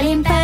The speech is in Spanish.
el imperio.